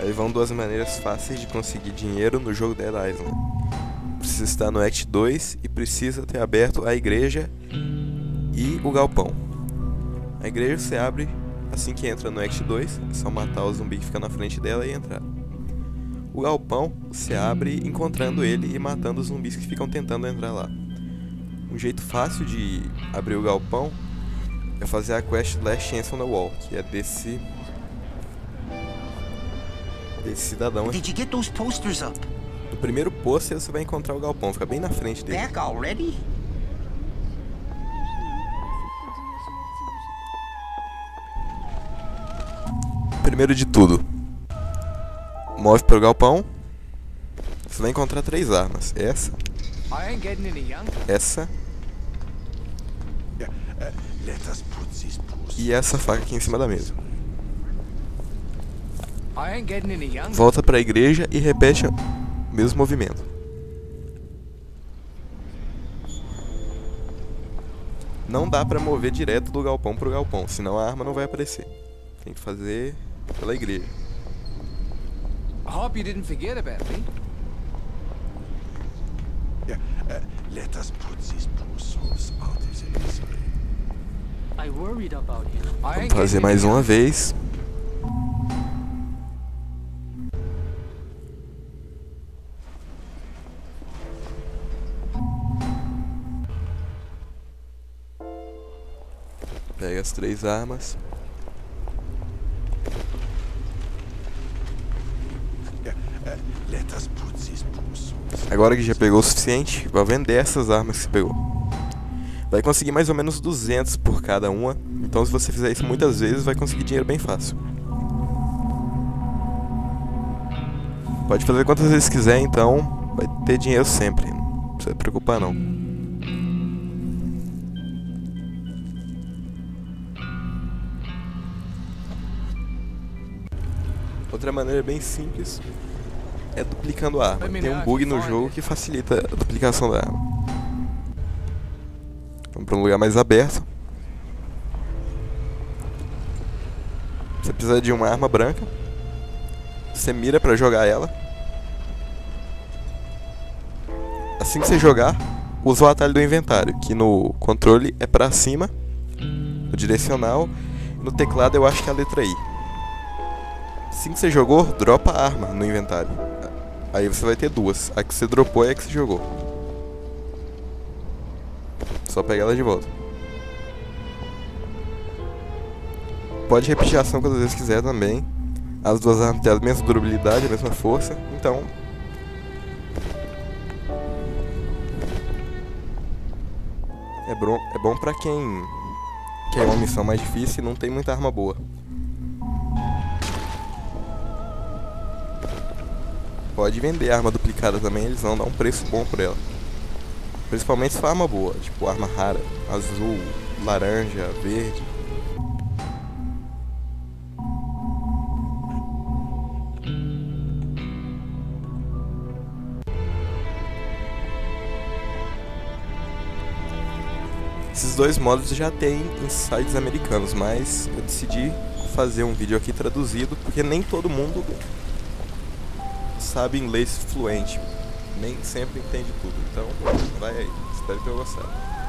Aí vão duas maneiras fáceis de conseguir dinheiro no jogo Dead Island. Precisa estar no Act 2 e precisa ter aberto a igreja e o galpão. A igreja você abre assim que entra no Act 2, é só matar o zumbi que fica na frente dela e entrar. O galpão você abre encontrando ele e matando os zumbis que ficam tentando entrar lá. Um jeito fácil de abrir o galpão é fazer a quest Last Chance on the Wall, que é desse desse cidadão. Did you get those posters up? No primeiro pôster você vai encontrar o galpão, fica bem na frente dele. Back already? Primeiro de tudo, move pro galpão. Você vai encontrar três armas. Essa, essa Let us put these poor e essa faca aqui em cima da mesa. Volta pra igreja e repete o mesmo movimento. Não dá pra mover direto do galpão pro galpão, senão a arma não vai aparecer. Tem que fazer pela igreja. I hope you didn't forget about me. Yeah, uh, let us put these poor souls out of their misery. I worried about you. I Vamos fazer mais uma vez. Pega as três armas. Agora que já pegou o suficiente, vai vender essas armas que você pegou. Vai conseguir mais ou menos 200 por cada uma. Então se você fizer isso muitas vezes, vai conseguir dinheiro bem fácil. Pode fazer quantas vezes quiser, então vai ter dinheiro sempre. Não precisa se preocupar não. Outra maneira bem simples é duplicando a arma. Tem um bug no jogo que facilita a duplicação da arma. Vamos para um lugar mais aberto. Você precisa de uma arma branca. Você mira para jogar ela. Assim que você jogar, usa o atalho do inventário, que no controle é para cima, no direcional, no teclado eu acho que é a letra I. Assim que você jogou, dropa a arma no inventário. Aí você vai ter duas. A que você dropou é a que você jogou. Só pega ela de volta. Pode repetir a ação quantas vezes quiser também. As duas armas têm a mesma durabilidade, a mesma força. Então. É bom, é bom pra quem quer uma missão mais difícil e não tem muita arma boa. Pode vender arma duplicada também, eles vão dar um preço bom por ela. Principalmente se for arma boa, tipo arma rara, azul, laranja, verde. Esses dois modos já tem em sites americanos, mas eu decidi fazer um vídeo aqui traduzido porque nem todo mundo sabe inglês fluente. Nem sempre entende tudo. Então, vai aí. Espero que tenham gostado.